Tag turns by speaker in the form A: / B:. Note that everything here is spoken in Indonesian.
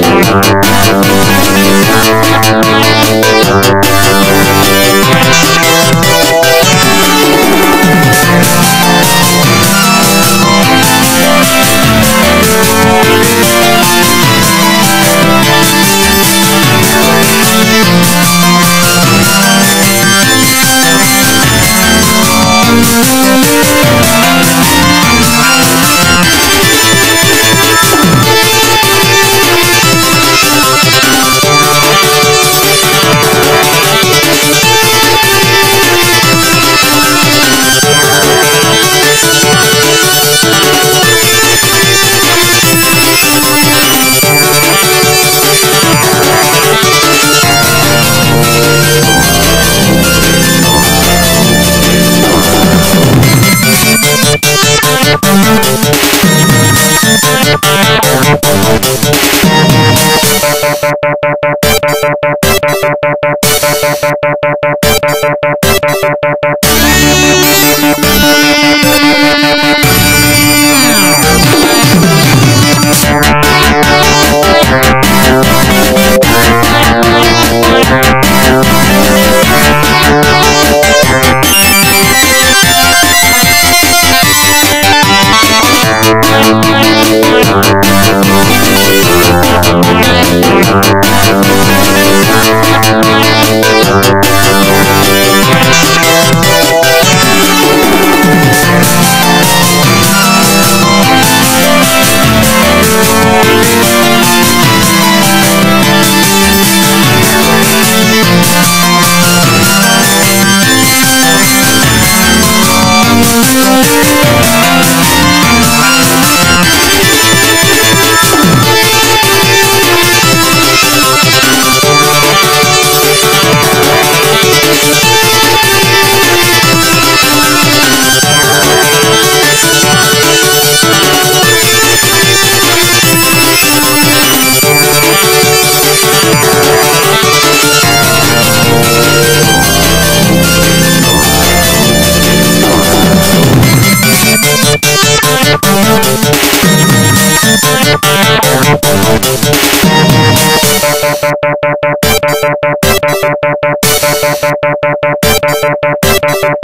A: Thank you. you Thank you. Thank you.